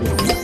음.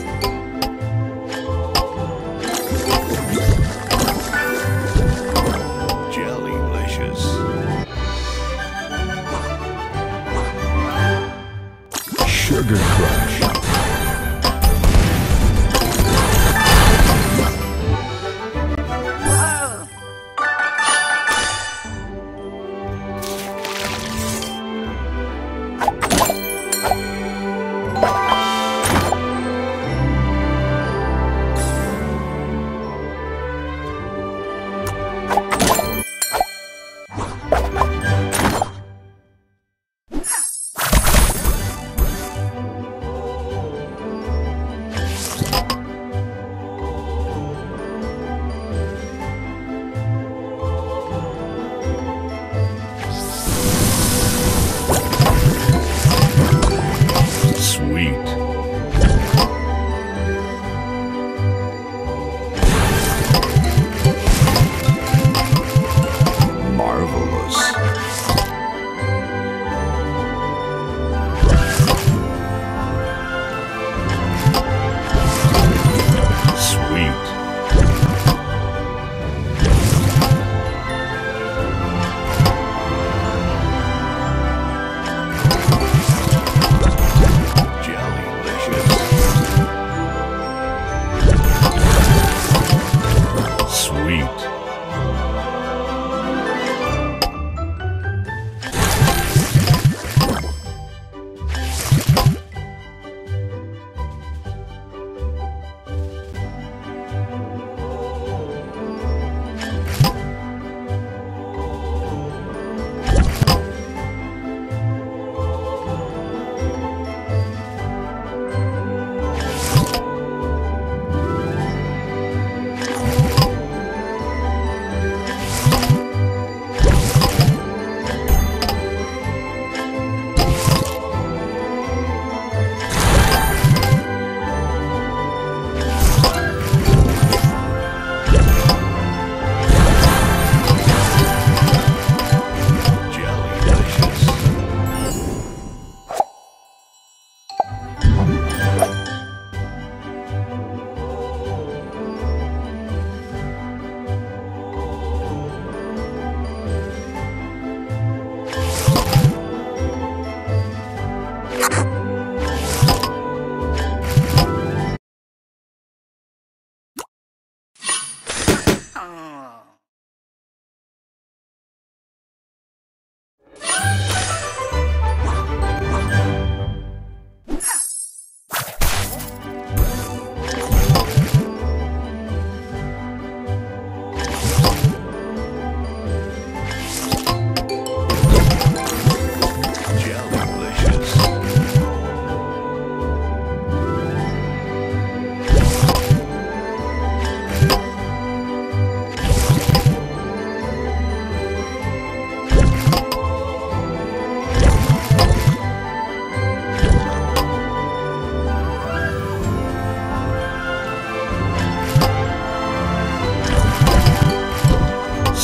うん。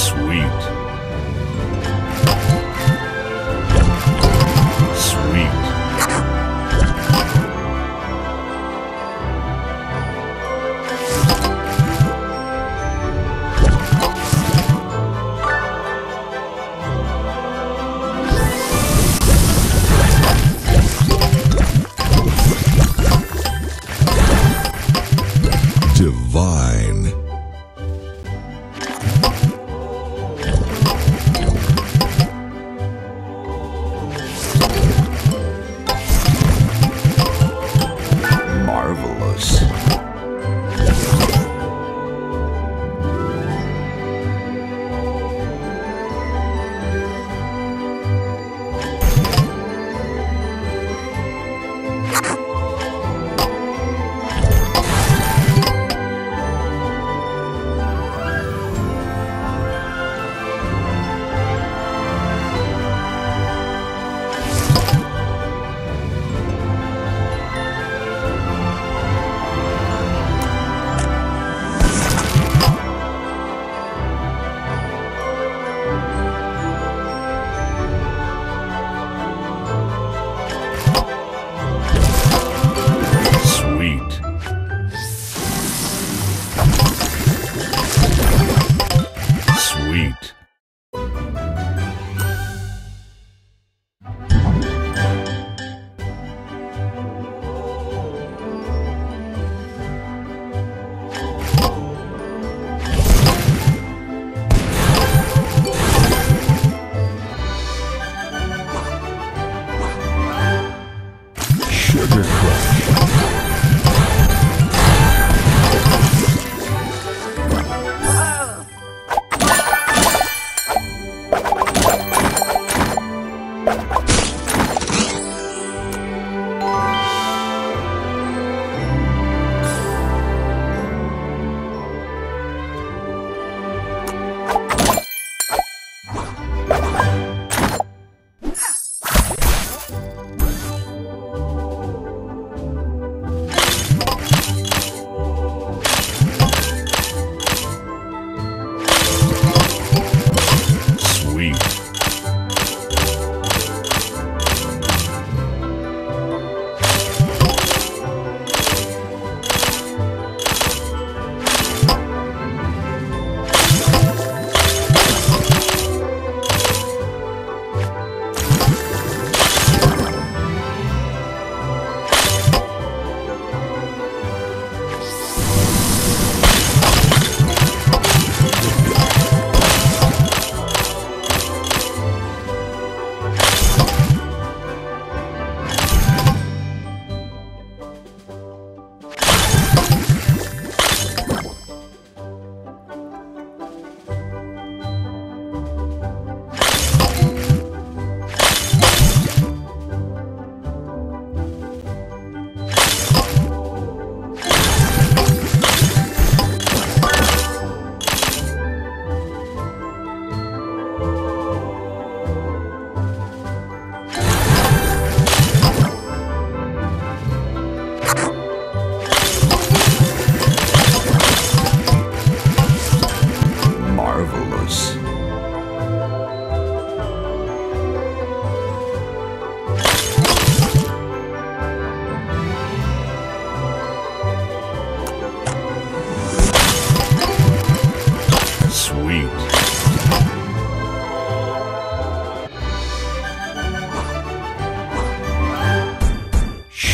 sweet.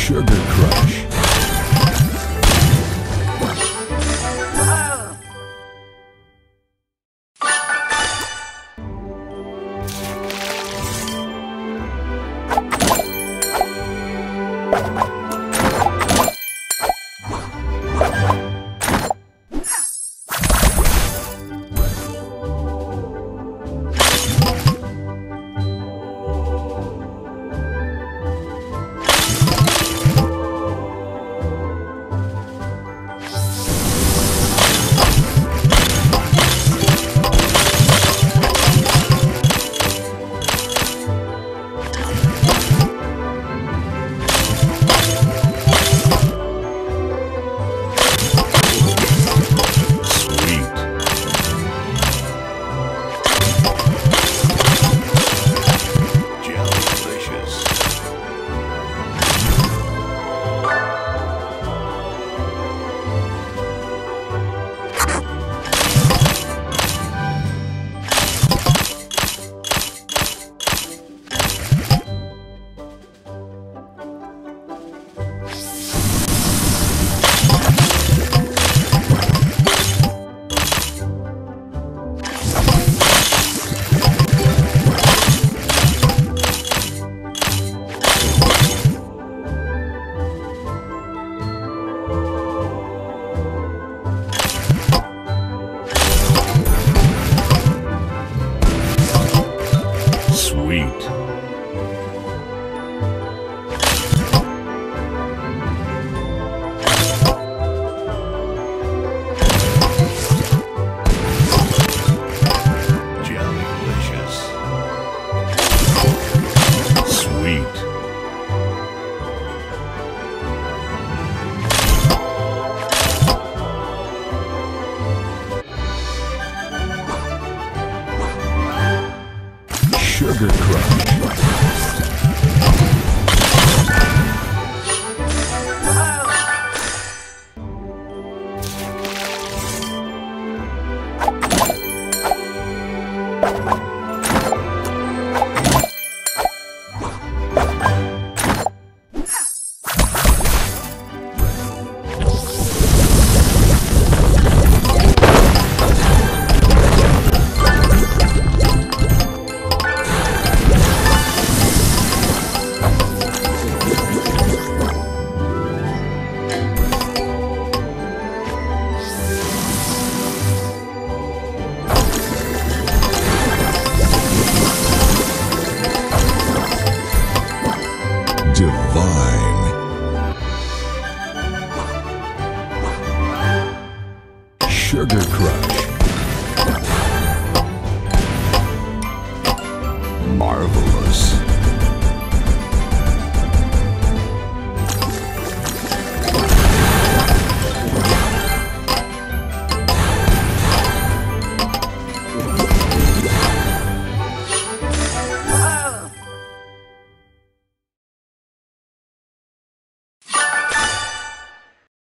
Sugar Sweet.